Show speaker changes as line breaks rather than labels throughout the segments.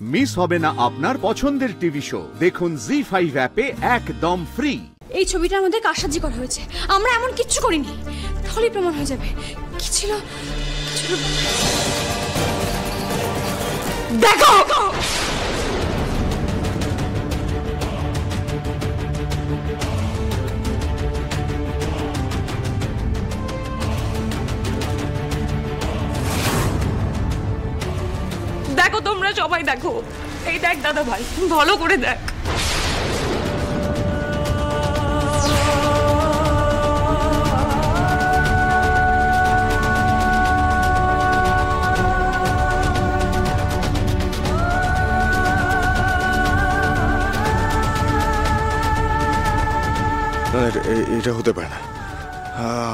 Miss হবে না আপনার পছন্দের টিভি শো। দেখুন জি ফাইভ অ্যাপে একদম ফ্রি
এই ছবিটা আমাদের কারসাজি করা হয়েছে। আমরা এমন কিচ্ছু করিনি। তাহলেই প্রমাণ হয়ে যাবে। কি ছিল? দেখো!
দেখো, এই দেখ দাদা ভাই, ভালো করে দেখ।
এটা হতে পারে না।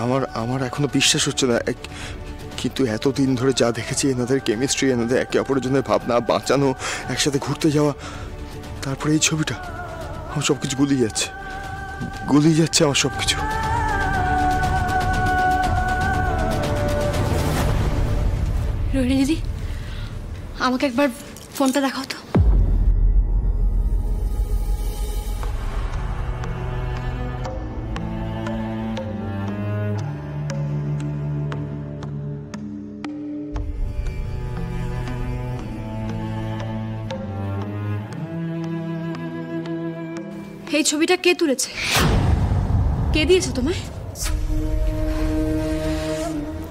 আমার আমার এখনও বিশ্বাস হচ্ছে না। কিন্তু এতদিন ধরে যা দেখেছি, এনাদের কেমিস্ট্রি এনাদের একে অপরের জন্য ভাবনা, বাঁচানো, একসাথে ঘুরতে যাওয়া, তারপরে এই ছবিটা, আমার সব কিছু গুলিয়ে যাচ্ছে। গুলিয়ে যাচ্ছে আমার সব কিছু
রোহিণী দিদি, আমাকে একবার ফোনটা দেখাও তো। এই ছবিটা কে তুলেছে? কে দিয়েছে তোমায়?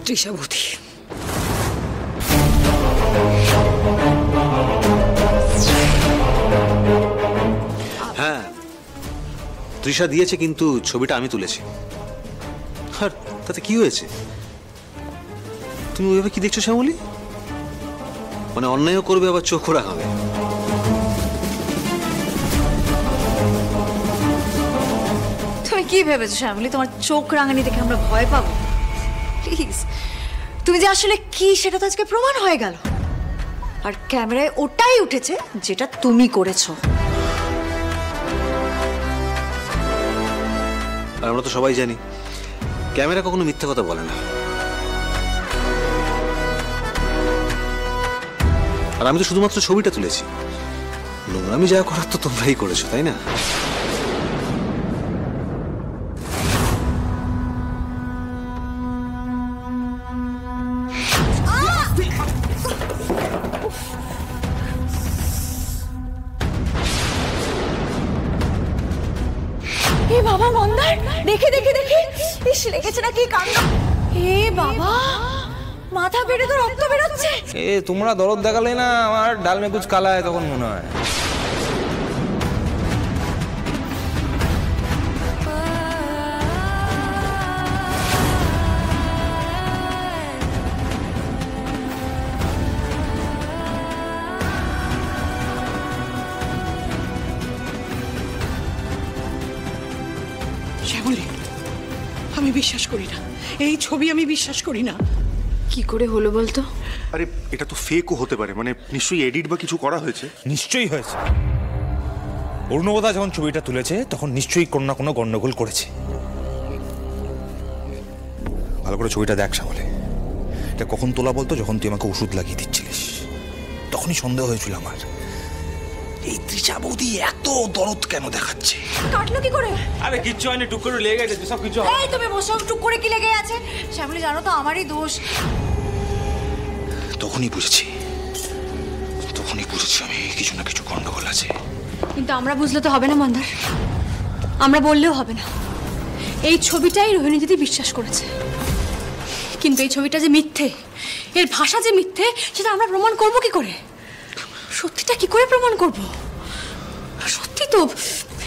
তৃষাবতী।
হ্যাঁ তৃষা দিয়েছে কিন্তু ছবিটা আমি তুলেছি। আর তাতে কি হয়েছে? তুমি ওইভাবে কি দেখছ শ্যামলি? মানে অন্যায়ও করবে আবার চোখও রাখাবে
কি ভেবেছো, শ্যামলি? তোমার চোখ রাঙানি দেখে আমরা ভয় পাবো। প্লিজ তুমি যে আসলে কি, সেটা তো আজকে প্রমাণ হয়ে গেল। আর ক্যামেরায় ওটাই উঠেছে যেটা তুমি করেছ।
আর আমরা তো সবাই জানি, ক্যামেরা কখনো মিথ্যে কথা বলে না। আর আমি তো শুধুমাত্র ছবিটা তুলেছি। নোংরামি যা করার তো তোমরাই করেছ, তাই না?
বাবা, মন্দার? দেখে দেখে দেখে। ইস, লেগেছে নাকি কাণ্ড? এ বাবা, মাথা বেড়ে তো রক্ত বেরোচ্ছে।
এ, তোমরা দরদ দেখালে না, আমার ডাল মে কুচ কালা হয় তখন মনে হয়।
আমি বিশ্বাস করি না। এই ছবি আমি বিশ্বাস করি না।
কি করে হলো বলতো?
আরে এটা তো ফেকও হতে পারে। মানে নিশ্চয়ই এডিট বা কিছু করা হয়েছে?
নিশ্চয়ই হয়েছে। অরুণবদা যখন ছবিটা তুলেছে তখন নিশ্চয়ই কোনো না কোনো গন্ডগোল করেছে। ভালো করে ছবিটা দেখ সামলে এটা কখন তোলা বলতো? যখন তুই আমাকে ওষুধ লাগিয়ে দিচ্ছিলিস। তখনই সন্দেহ হয়েছিল আমার। এই তৃষা বৌদি এত দরদ কেন দেখাচ্ছে?
কাটলো কি করে?
আরে কিচ্ছু হয়নি টুক করে লেগে গেছে সব কিছু
এই তুমি বসে টুক করে কি লেগে আছে? শ্যামলী জানো তো আমারই দোষ।
তখনই বুঝেছি। তখনই বুঝেছি আমি কিছু না কিছু গন্ডগোল আছে।
কিন্তু আমরা বুঝলে তো হবে না মন্দার। আমরা বললেও হবে না। এই ছবিটাই রোহিণী দিদি বিশ্বাস করেছে। কিন্তু এই ছবিটা যে মিথ্যে এর ভাষা যে মিথ্যে সেটা আমরা প্রমাণ করব কি করে? সত্যিটা কি করে প্রমাণ করব? সত্যি তো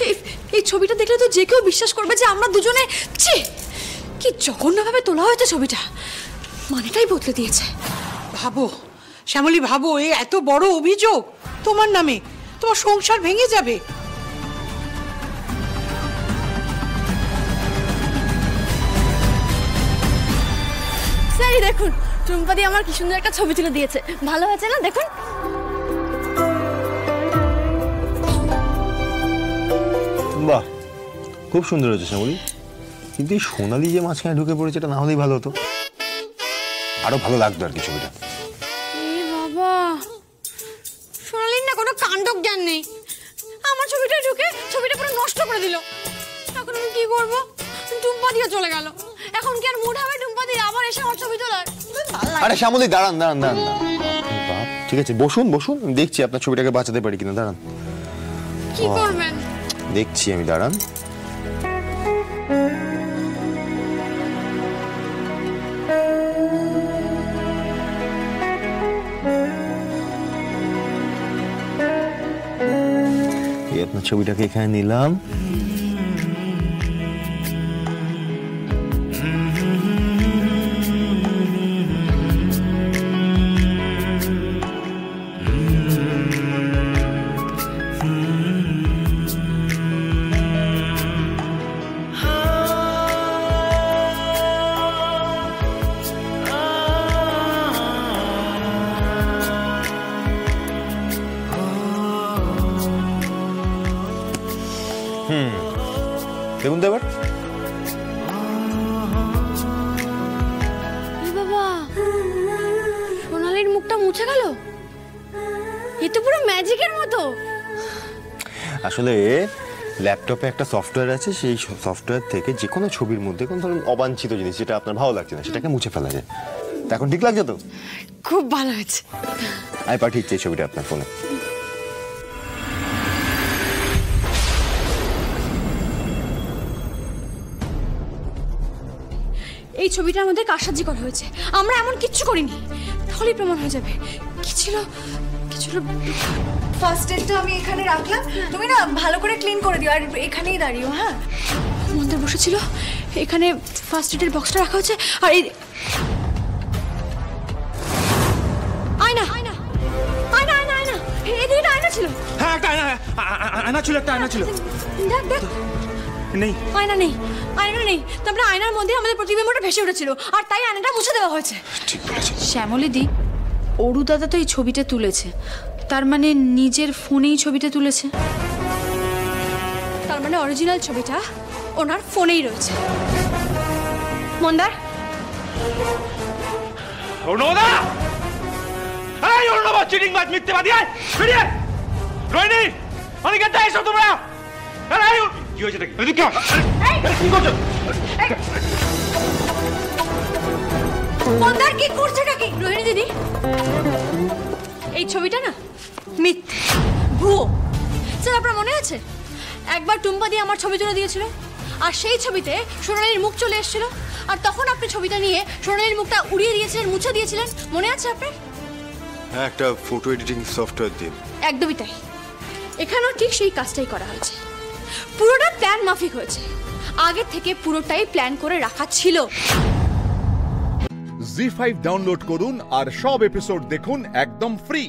এই- ছবিটা দেখলে তো যে কেউ বিশ্বাস করবে যে আমরা দুজনে ছি! কি জঘন্যভাবে তোলা হয়েছে ছবিটা। মানেটাই বদলে দিয়েছে।
ভাবো শ্যামলী ভাবো এ এত বড় অভিযোগ। তোমার নামে তোমার সংসার ভেঙে যাবে।
স্যারই দেখুন টুম্পাদি আমার কি সুন্দর একটা ছবি তুলে দিয়েছে। ভালো হয়েছে না? দেখুন।
বাহ খুব সুন্দর হয়েছে শ্যামলী। কিন্তু এই সোনালি যে মাঝখানে ঢুকে পড়েছে এটা না হলেই ভালো হতো। আরও ভালো লাগতো আর কি ছবিটা।
বাবা সোনালির না কোনো কাণ্ডক জ্ঞান নেই। আমার ছবিটা ঢুকে ছবিটা পুরো নষ্ট করে দিল। এখন আমি কি করব? টুম্পা দিয়ে চলে গেল। এখন কি আর মুড হবে টুম্পা দিয়ে? আবার এসে আমার ছবি তোলার?
আরে শ্যামলী দাঁড়ান দাঁড়ান দাঁড়ান দাঁড়ান। ঠিক আছে বসুন বসুন। দেখছি আপনার ছবিটাকে বাঁচাতে পারি কিনা দাঁড়ান।
কি করবেন?
দেখছি আমি দাঁড়ান। আপনার ছবিটাকে এখানে নিলাম। দেখুন তো এবার।
বাবা সোনালির মুখটা মুছে গেল? এ তো পুরো ম্যাজিকের মতো।
আসলে ল্যাপটপে একটা সফটওয়্যার আছে সেই সফটওয়্যার থেকে যে কোনো ছবির মধ্যে কোনো ধরুন অবাঞ্ছিত জিনিস যেটা আপনার ভালো লাগছে না সেটাকে মুছে ফেলা যায়। এখন ঠিক লাগছে তো?
খুব ভালো হয়েছে।
আমি পাঠিয়েছি ছবিটা আপনার ফোনে।
এই ছবিটার মধ্যে কারসাজি করা হয়েছে? আমরা এমন কিচ্ছু করিনি। তাহলেই প্রমাণ হয়ে যাবে। কি ছিল? কি ছিল?
ফার্স্ট এডটা আমি এখানে রাখলাম। তুমি না ভালো করে ক্লিন করে দিও আর এখানেই দাঁড়িও হ্যাঁ?
মন্দির বসেছিল। এখানে ফার্স্ট এডের বক্সটা রাখা হচ্ছে আর এই আয়না আয়না আয়না আয়না আয়না। এদিকে আয়না ছিল।
হ্যাঁ একটা আয়না আয়না ছিল একটা আয়না ছিল।
দেখ দেখ।
নেই।
আয়না নেই আয়না নেই। তারপরে আয়নার মধ্যে আমাদের প্রতিবিম্বটা ভেসে উঠেছিল আর তাই আয়নাটা মুছে দেওয়া হয়েছে।
ঠিক বলেছেন।
শ্যামলীদি অরু দাদা তো এই ছবিটা তুলেছে। তার মানে নিজের ফোনেই ছবিটা তুলেছে?
তার মানে অরিজিনাল ছবিটা ওনার ফোনেই রয়েছে। মন্দার?
অরুণদা এই অরুণবা চিটিং বাজ মিথ্যেবাদী আয়! বেরিয়ে রোহিণী অনিকেতা এসো তোমরা। আরে এই কি হয়েছে নাকি এদিকে কি কি করছ?
মন্দার কি করছেটা কি রোহিণী দিদি? এই ছবিটা না মিথ্যে। ভুয়ো। স্যার আপনার মনে আছে? একবার টুম্পা দিয়ে আমার ছবি তুলে দিয়েছিল আর সেই ছবিতে সোনালির মুখ চলে এসেছিল আর তখন আপনি ছবিটা নিয়ে সোনালির মুখটা উড়িয়ে দিয়েছিলেন মুছে দিয়েছিলেন। মনে আছে আপনার?
হ্যাঁ একটা ফটো এডিটিং সফটওয়্যার দিয়ে।
একদমই তাই। এখানেও ঠিক সেই কাজটাই করা হয়েছে। পুরোটা প্ল্যান মাফিক হয়েছে। আগে থেকে পুরোটাই প্ল্যান করে রাখা ছিল।
জি ফাইভ ডাউনলোড করুন আর সব এপিসোড দেখুন একদম ফ্রি